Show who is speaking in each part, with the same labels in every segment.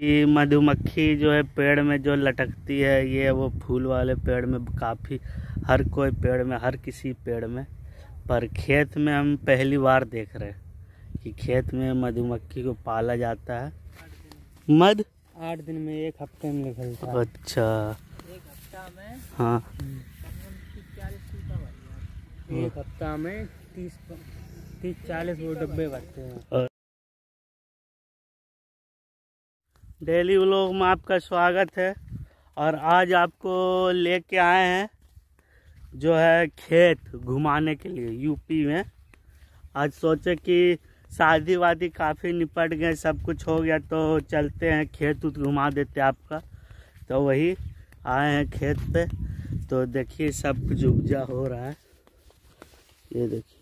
Speaker 1: ये मधुमक्खी जो है पेड़ में जो लटकती है ये वो फूल वाले पेड़ में काफ़ी हर कोई पेड़ में हर किसी पेड़ में। पर खेत में हम पहली बार देख रहे हैं कि खेत में मधुमक्खी को पाला जाता है। मध?
Speaker 2: आठ दिन में एक हफ़्ते में निकलता है।
Speaker 1: अच्छा।
Speaker 2: एक हफ़्ता में?
Speaker 1: हाँ।
Speaker 2: एक हफ़्ता में तीस तीस चालीस वो डब्बे भरते हैं।
Speaker 1: डेली व्लॉग में आपका स्वागत है। और आज आपको लेके आए हैं जो है खेत घुमाने के लिए यूपी में। आज सोचे कि शादी वादी काफ़ी निपट गए, सब कुछ हो गया तो चलते हैं, खेत उत घुमा देते आपका। तो वही आए हैं खेत पे। तो देखिए, सब कुछ उपजा हो रहा है। ये देखिए,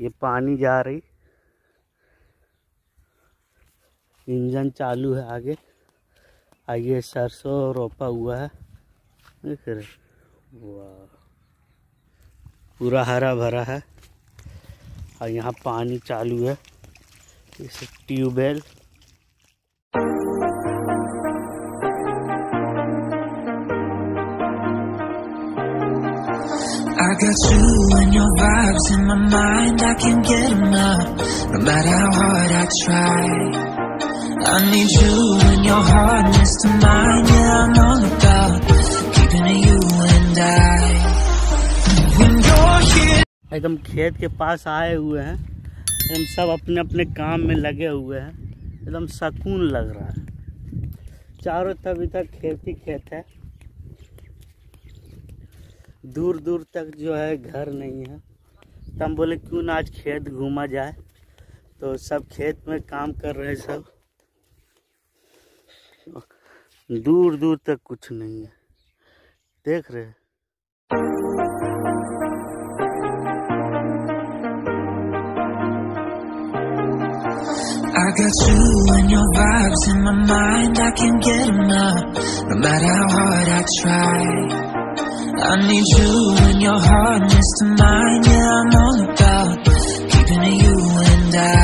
Speaker 1: ये पानी जा रही। इंजन चालू है आगे ये सरसों रोपा हुआ है देख रहे वाह पूरा हरा भरा है और यहाँ पानी चालू है इस tubewell
Speaker 3: I got you and your vibes in my mind. I can't get enough, no matter how hard I try. I need you and your hardness to mine. Yeah, I'm all about keeping you and I. When you're here.
Speaker 1: एकदम खेत के पास आए हुए हैं एकदम सब अपने अपने काम में लगे हुए हैं एकदम सुकून लग रहा है चारों तरफ़ इधर खेत ही खेत है दूर दूर तक जो है घर नहीं है तो हम बोले क्यों ना आज खेत घूमा जाए तो सब खेत में काम कर रहे हैं सब दूर दूर तक कुछ नहीं है देख रहे हैं
Speaker 3: I got you and your vibes in my mind. I can't get enough, no matter how hard I try. I need you and your hardness to mine. Yeah, I'm all about keeping you and I.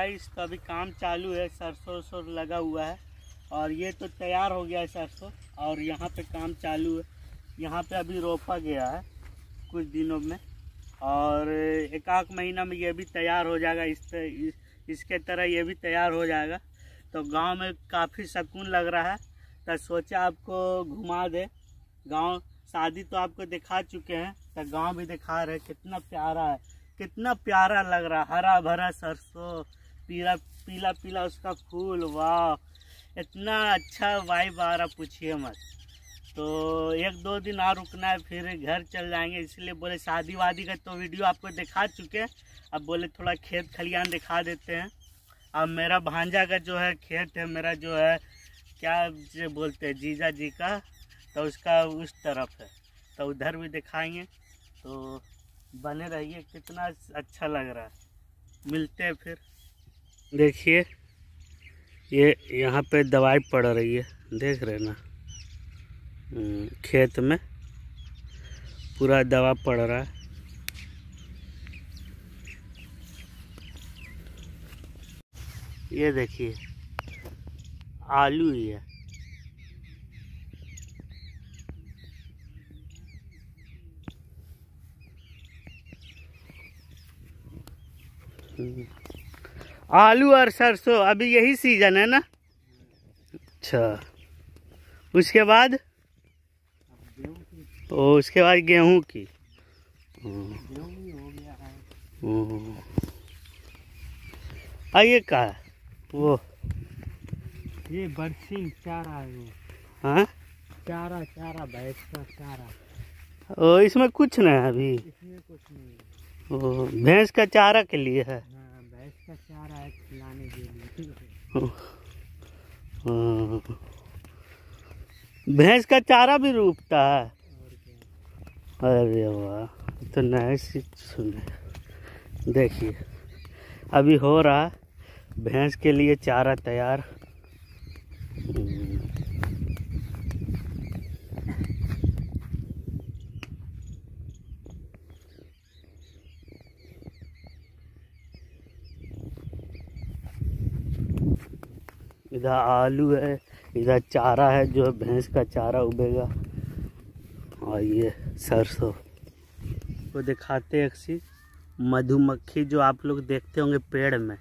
Speaker 1: Guys तो अभी काम चालू है सरसों सरसों लगा हुआ है। और ये तो तैयार हो गया है सरसों और यहाँ पे काम चालू है। यहाँ पे अभी रोपा गया है कुछ दिनों में। और एक आध महीना में ये भी तैयार हो जाएगा इस, इस इसके तरह ये भी तैयार हो जाएगा। तो गाँव में काफ़ी सुकून लग रहा है। तो सोचा आपको घुमा दे। गाँव शादी तो आपको दिखा चुके हैं तो गाँव भी दिखा रहे कितना प्यारा है कितना प्यारा लग रहा हरा भरा सरसों। पीला पीला पीला उसका फूल, वाह। इतना अच्छा वाइब आ रहा, पूछिए मत। तो एक दो दिन और रुकना है, फिर घर चल जाएँगे। इसलिए बोले शादी वादी का तो वीडियो आपको दिखा चुके अब बोले थोड़ा खेत खलियान दिखा देते हैं। अब मेरा भांजा का जो है खेत है, मेरा जो है, क्या से बोलते हैं, जीजा जी का तो उसका उस तरफ़ है। तो उधर भी दिखाएँगे। तो बने रहिए, कितना अच्छा लग रहा है। मिलते हैं फिर। देखिए ये यहाँ पे दवाई पड़ रही है देख रहे ना? हम्म, खेत में पूरा दवा पड़ रहा है। ये देखिए आलू ही है। आलू और सरसों अभी यही सीज़न है ना? अच्छा। उसके बाद? ओ उसके बाद गेहूँ की। हम्म। आ ये का है? वो।
Speaker 2: ये बरसीम चारा है वो।
Speaker 1: हाँ?
Speaker 2: चारा चारा भैंस का चारा।
Speaker 1: ओ इसमें कुछ नहीं है अभी।
Speaker 2: इसमें कुछ नहीं
Speaker 1: ओ भैंस का चारा के लिए है।
Speaker 2: है। हाँ।
Speaker 1: भैंस का चारा भी रूपता है। अरे वाह तो नए सुने। देखिए, अभी हो रहा भैंस के लिए चारा तैयार। इधर आलू है इधर चारा है जो भैंस का चारा उगेगा। और ये सरसों। को दिखाते हैं एक चीज़ मधुमक्खी जो आप लोग देखते होंगे पेड़ में।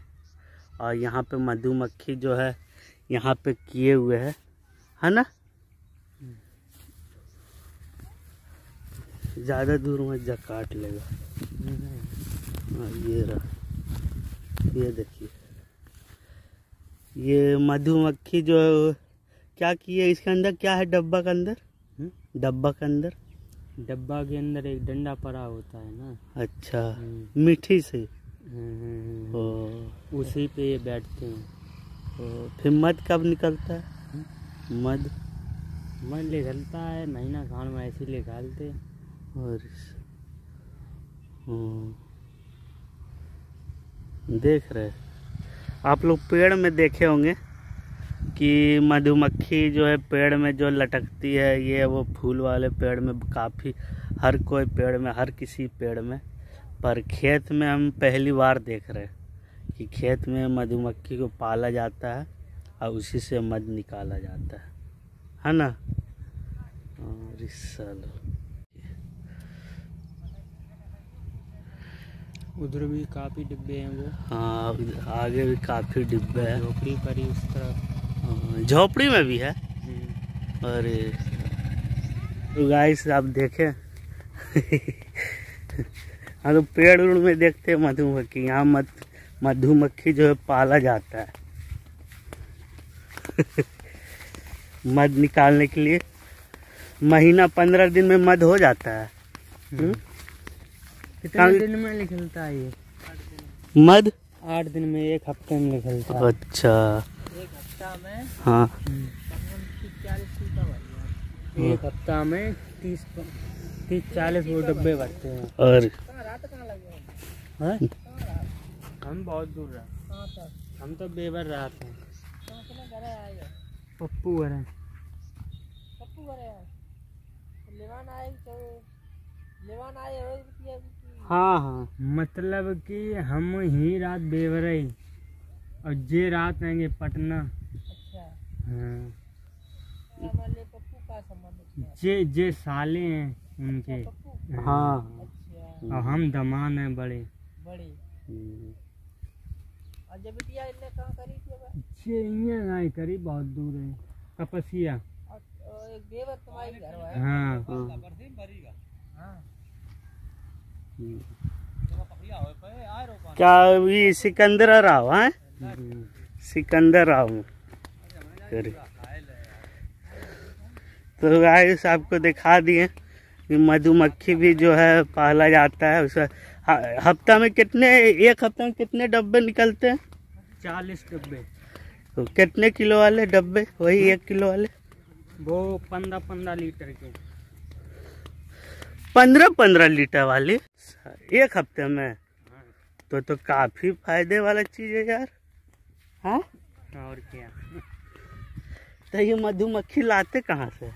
Speaker 1: और यहाँ पे मधुमक्खी जो है यहाँ पे किए हुए है। है ना? ज़्यादा दूर में जा काट लेगा ये रहा। ये देखिए। ये मधुमक्खी जो है क्या किए इसके अंदर? क्या है डब्बा के अंदर?
Speaker 2: हम्म?
Speaker 1: डब्बा के अंदर?
Speaker 2: डब्बा के अंदर एक डंडा पड़ा होता है ना।
Speaker 1: अच्छा।
Speaker 2: हम्म।
Speaker 1: मीठी से?
Speaker 2: हम्म,
Speaker 1: ओ,
Speaker 2: उसी पे ये बैठते हैं।
Speaker 1: फिर मध कब निकलता है? मध?
Speaker 2: मन निकलता है महीना खान में ऐसे ही निकालते हैं।
Speaker 1: और। देख रहे आप लोग पेड़ में देखे होंगे कि मधुमक्खी जो है पेड़ में जो लटकती है, ये वो फूल वाले पेड़ में, काफ़ी हर कोई पेड़ में, हर किसी पेड़ में। पर खेत में हम पहली बार देख रहे हैं कि खेत में मधुमक्खी को पाला जाता है और उसी से मध निकाला जाता है। है ना? और इस साल
Speaker 2: उधर भी काफ़ी डिब्बे हैं वो।
Speaker 1: हाँ आगे भी काफ़ी डिब्बे हैं।
Speaker 2: झोपड़ी पड़ी उस तरफ़।
Speaker 1: हाँ, झोपड़ी में भी है?
Speaker 2: हम्म,
Speaker 1: अरे तो गाइस आप देखें। हाँ तो पेड़ उड़ में देखते हैं मधुमक्खी। यहाँ मध मधुमक्खी जो है पाला जाता है। मध निकालने के लिए महीना पंद्रह दिन में मध हो जाता है। हम्म?
Speaker 2: कितने दिन में निकलता है ये?
Speaker 1: मध
Speaker 2: आठ दिन में एक हफ़्ते में निकलता है।
Speaker 1: अच्छा।
Speaker 2: एक हफ़्ता में?
Speaker 1: हाँ।
Speaker 2: एक हफ़्ता में तीस तीस चालीस वो डब्बे भरते हैं।
Speaker 1: और
Speaker 2: हैं? हम बहुत दूर रहे हम तो बेबर रहते हैं। पप्पू घर है।
Speaker 1: हाँ। हाँ हाँ।
Speaker 2: मतलब कि हम ही रात बेवरई और जे रात आएँगे पटना। हाँ। जे जे साले हैं उनके।
Speaker 1: हाँ।
Speaker 2: और हम दमान हैं बड़े।
Speaker 1: हम्म।
Speaker 2: जे इहाँ नहीं करी बहुत दूर है। कपसिया। हाँ।
Speaker 1: क्या ये सिकंदर राव है?
Speaker 2: हम्म।
Speaker 1: सिकंदर राव। तो गाइस आपको दिखा दिए। कि मधुमक्खी भी जो है पाला जाता है उसका। हफ़्ता में कितने एक हफ़्ता में कितने डब्बे निकलते हैं?
Speaker 2: चालीस डब्बे।
Speaker 1: तो कितने किलो वाले डब्बे? वही एक किलो वाले?
Speaker 2: वो पंद्रह पंद्रह लीटर के।
Speaker 1: पंद्रह पंद्रह लीटर वाले? एक हफ़्ते में? तो तो काफ़ी फ़ायदे वाला चीज़ है यार। हाँ?
Speaker 2: और क्या?
Speaker 1: तो ये मधुमक्खी लाते कहाँ से?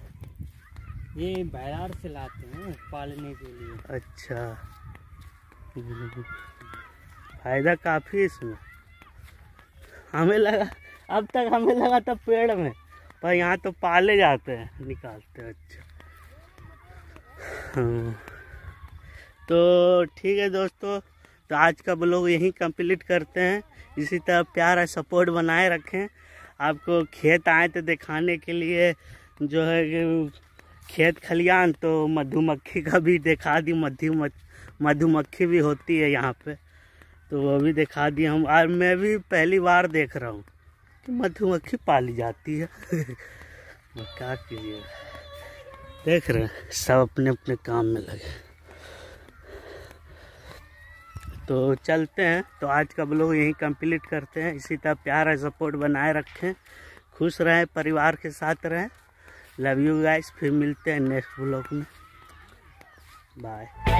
Speaker 2: ये बाज़ार से लाते हैं पालने के लिए।
Speaker 1: अच्छा। फ़ायदा काफ़ी है इसमें। हमें लगा अब तक हमें लगा था पेड़ में पर यहाँ तो पाले जाते हैं निकालते हैं अच्छा। हाँ। तो ठीक है दोस्तों तो आज का ब्लॉग यहीं कंप्लीट करते हैं। इसी तरह प्यार और सपोर्ट बनाए रखें। आपको खेत आए थे दिखाने के लिए, जो है खेत खलियान तो मधुमक्खी का भी दिखा दी, मधु मधुमक्खी भी होती है यहाँ पे। तो वो भी दिखा दी हम आज मैं भी पहली बार देख रहा हूँ। कि मधुमक्खी पाली जाती है। क्या कीजिए देख रहे हैं, सब अपने अपने काम में लगे। तो चलते हैं। तो आज का ब्लॉग यहीं कंप्लीट करते हैं। इसी तरह प्यार और सपोर्ट बनाए रखें। खुश रहें, परिवार के साथ रहें। लव यू गाइस फिर मिलते हैं नेक्स्ट ब्लॉग में। बाय